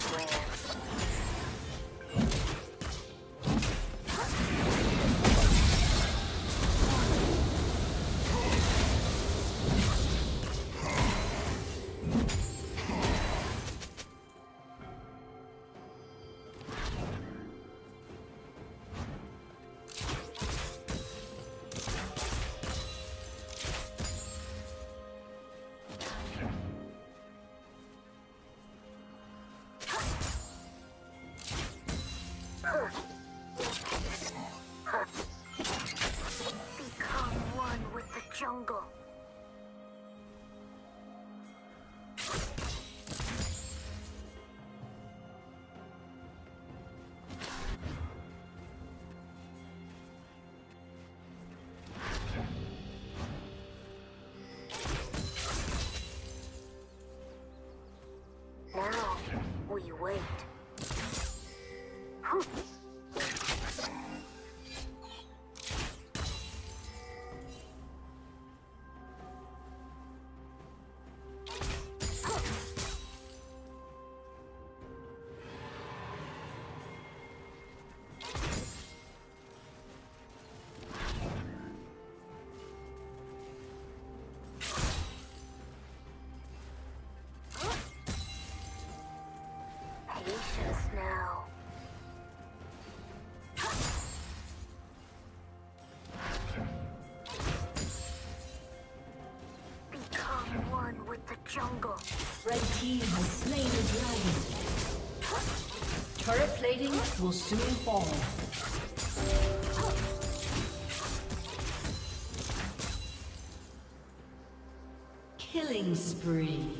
destroyed. Become one with. Now, we wait. Red team has slain the dragon. Turret plating will soon fall. Killing spree.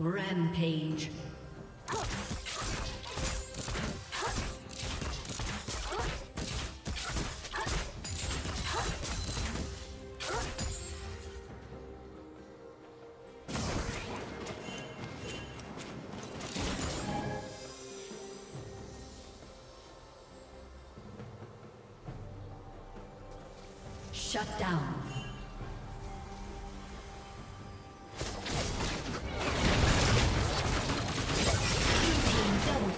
Rampage. Shut down.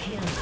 Kill.